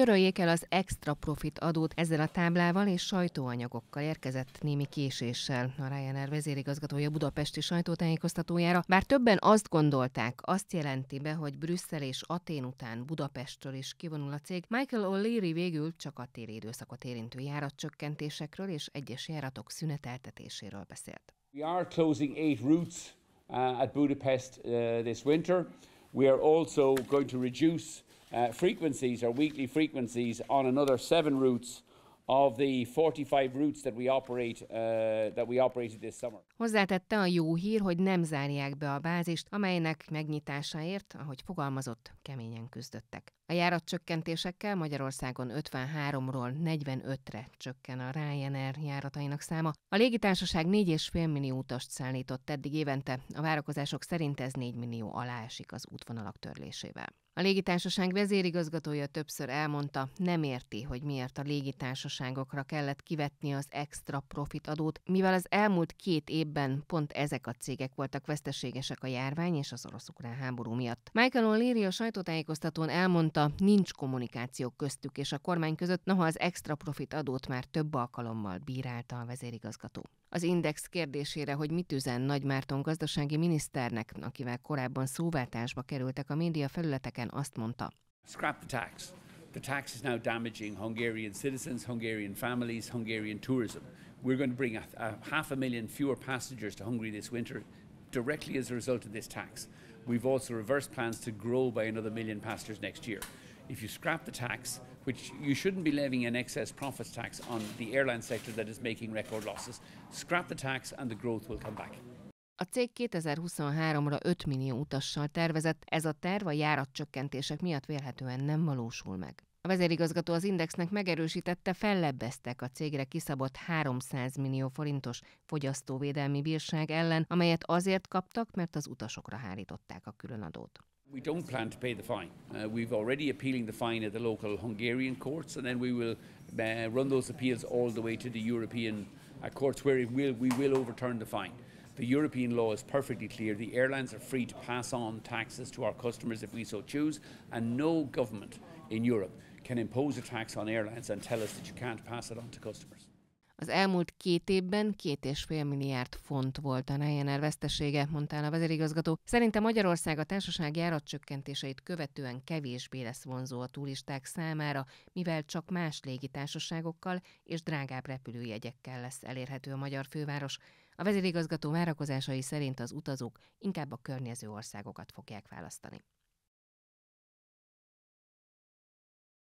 töröljék el az extra profit adót ezzel a táblával és sajtóanyagokkal érkezett némi késéssel a Ryanair vezérigazgatója budapesti sajtótájékoztatójára, bár többen azt gondolták, azt jelenti be, hogy Brüsszel és Atén után Budapestről is kivonul a cég. Michael O'Leary végül csak a téli időszakot érintő járatcsökkentésekről és egyes járatok szüneteltetéséről beszélt. We are closing eight routes uh, at Budapest uh, this winter. We are also going to reduce Uh, frequencies or weekly frequencies on another seven routes of the 45 routes that we operate uh, that we operated this summer. Hozzátette a jó hír, hogy nem zárják be a bázist, amelynek megnyitásáért, ahogy fogalmazott, keményen küzdöttek. A járatcsökkentésekkel Magyarországon 53-ról 45-re csökken a Ryanair járatainak száma. A légitársaság 4,5 millió utast szállított eddig évente, a várakozások szerint ez 4 millió alá esik az útvonalak törlésével. A légitársaság vezérigazgatója többször elmondta, nem érti, hogy miért a légitársaságokra kellett kivetni az extra profit adót, mivel az elmúlt két évben pont ezek a cégek voltak veszteségesek a járvány és az orosz-ukrán háború miatt. Michael O'Leary a sajtótájékoztatón elmondta, nincs kommunikáció köztük és a kormány között, noha az extra profit adót már több alkalommal bírálta a vezérigazgató. Az Index kérdésére, hogy mit üzen Nagy Márton gazdasági miniszternek, akivel korábban szóváltásba kerültek a média felületeken, azt mondta. Scrap the tax. The tax is now damaging Hungarian citizens, Hungarian families, Hungarian tourism. We're going to bring a, a half a million fewer passengers to Hungary this winter directly as a result of this tax. We've also reversed plans to grow by another million passengers next year. If you scrap the tax, which you shouldn't be levying an excess profits tax on the airline sector that is making record losses, scrap the tax and the growth will come back. A cég 2023-ra 5 millió utassal tervezett, ez a terv a járatcsökkentések miatt vélhetően nem valósul meg. A vezérigazgató az Indexnek megerősítette, fellebbeztek a cégre kiszabott 300 millió forintos fogyasztóvédelmi bírság ellen, amelyet azért kaptak, mert az utasokra hárították a különadót. We don't plan to pay the fine. Uh, we've already appealing the fine at the local Hungarian courts, and then we will uh, run those appeals all the way to the European uh, courts, where it will, we will overturn the fine. The European law is perfectly clear. The airlines are free to pass on taxes to our customers if we so choose, and no government in Europe can impose a tax on airlines and tell us that you can't pass it on to customers. Az elmúlt két évben két és fél milliárd font volt a Ryanair vesztesége, mondta a vezérigazgató. Szerinte Magyarország a társaság járatcsökkentéseit követően kevésbé lesz vonzó a turisták számára, mivel csak más légitársaságokkal és drágább repülőjegyekkel lesz elérhető a magyar főváros. A vezérigazgató várakozásai szerint az utazók inkább a környező országokat fogják választani.